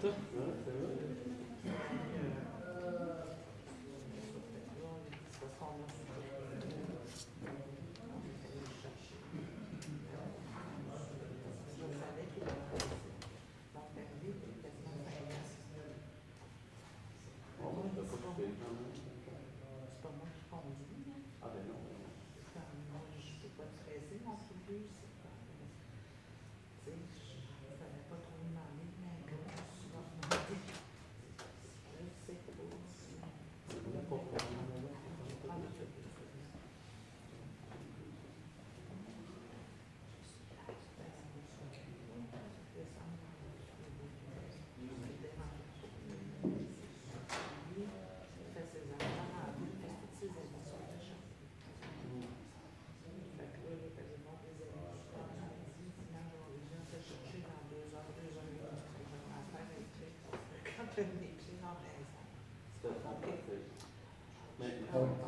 t'as vu, fermiti, no ne znam.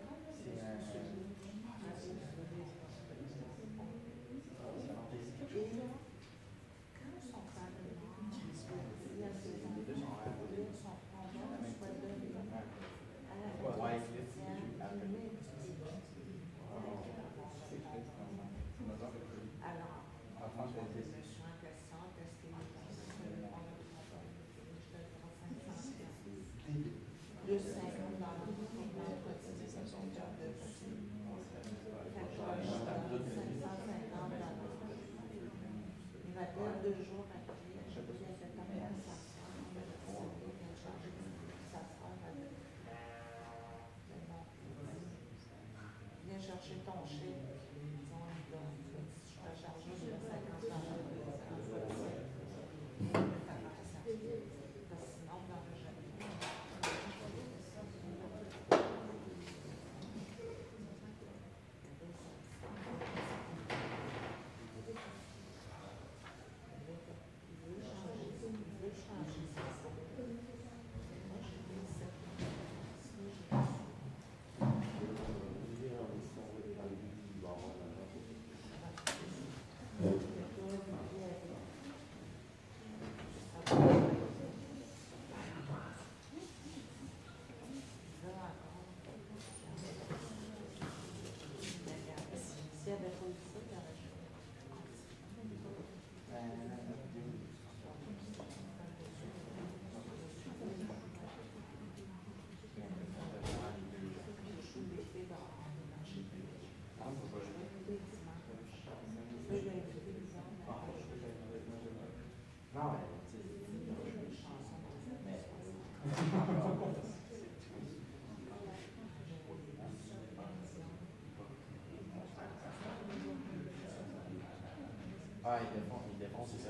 jours. Ah, il défend, il défend, c'est ça.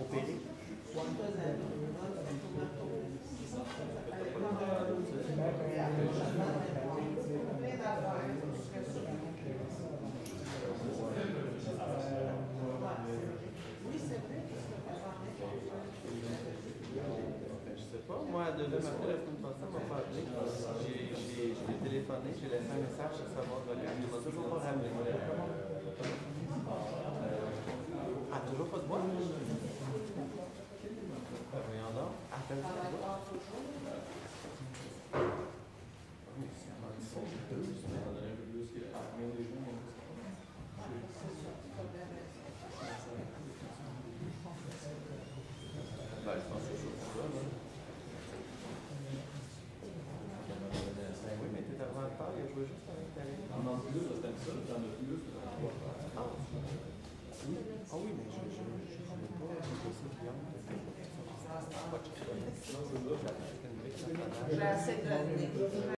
Operi.